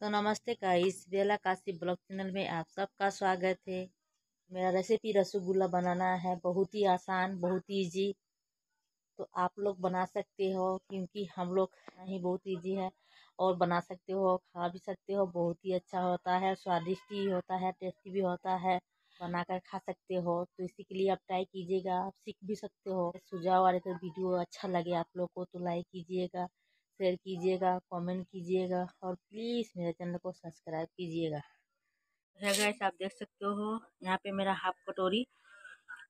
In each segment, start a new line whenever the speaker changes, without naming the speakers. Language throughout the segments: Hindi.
तो नमस्ते guys Bela Kashi blog channel में आप सबका स्वागत है। मेरा रेसिपी रसगुल्ला बनाना है, बहुत ही आसान, बहुत इजी तो आप लोग बना सकते हो, क्योंकि हम लोग ही बहुत इजी है। और बना सकते हो, खा भी सकते हो, बहुत ही अच्छा होता है, स्वादिष्ट ही होता है टेस्टी भी होता है, बनाकर खा सकते हो। तो इसी के लिए आप ट्राई कीजिएगा, आप सीख भी सकते हो। सुझाव और अगर वीडियो अच्छा लगे आप लोग को तो लाइक कीजिएगा। शेयर कीजिएगा, कमेंट कीजिएगा और प्लीज़ मेरे चैनल को सब्सक्राइब कीजिएगा। गैस आप देख सकते हो, यहाँ पे मेरा हाफ़ कटोरी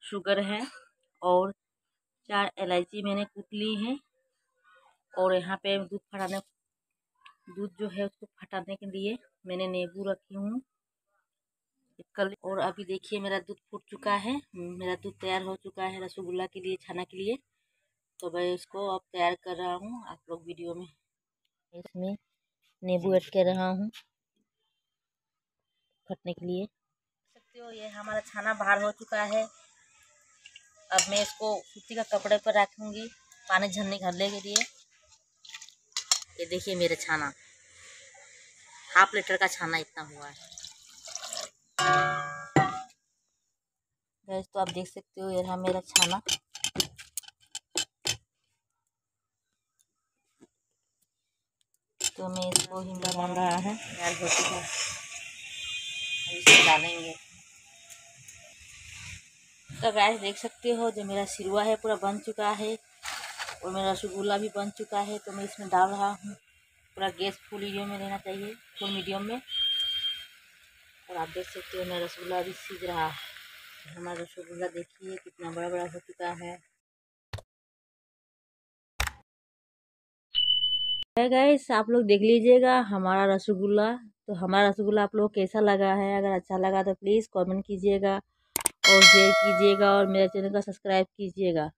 शुगर है और चार इलायची मैंने कूट ली है और यहाँ पे दूध फटाने दूध जो है उसको फटाने के लिए मैंने नींबू रखी हूँ। कल, और अभी देखिए मेरा दूध फूट चुका है, मेरा दूध तैयार हो चुका है रसगुल्ला के लिए, छाना के लिए। तो मैं इसको अब तैयार कर रहा हूँ आप लोग वीडियो में। इसमें नींबू ऐड कर रहा हूँ फटने के लिए। सकते हो ये हमारा छाना बाहर हो चुका है। अब मैं इसको सूती का कपड़े पर रखूँगी पानी झरने घरने के लिए। ये देखिए मेरा छाना हाफ़ लीटर का छाना इतना हुआ है। गैस तो आप देख सकते हो ये रहा मेरा छाना। तो मैं इसको हिंदा बन रहा है। यार हो। चुका इसे डालेंगे। तो गैस देख सकते हो जो मेरा सिरवा है पूरा बन चुका है। और मेरा रसगुल्ला भी बन चुका है तो मैं इसमें डाल रहा हूँ। पूरा गैस फुल मीडियम में लेना चाहिए फुल मीडियम में। और आप देख सकते हो मेरा रसगुल्ला भी सीज रहा है। हमारा रसगुल्ला देखिए कितना बड़ा बड़ा हो चुका है। है गाइस आप लोग देख लीजिएगा हमारा रसगुल्ला। तो हमारा रसगुल्ला आप लोग कैसा लगा है? अगर अच्छा लगा तो प्लीज़ कमेंट कीजिएगा और शेयर कीजिएगा और मेरे चैनल का सब्सक्राइब कीजिएगा।